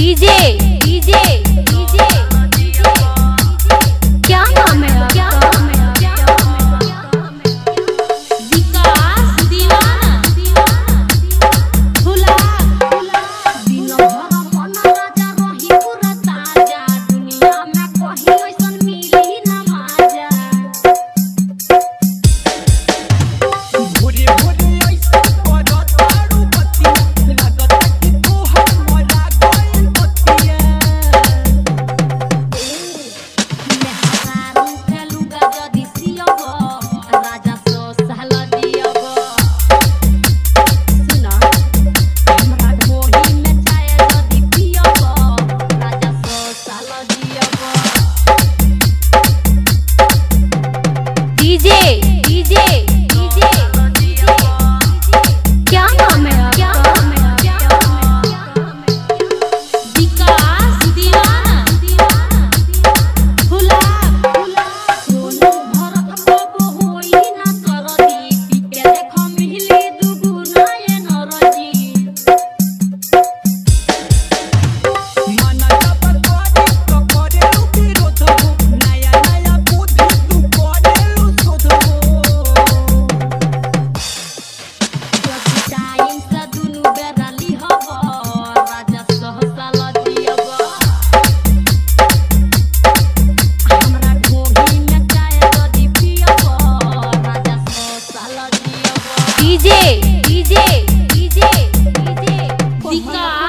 DJ, DJ. DJ DJ DJ DJ 니까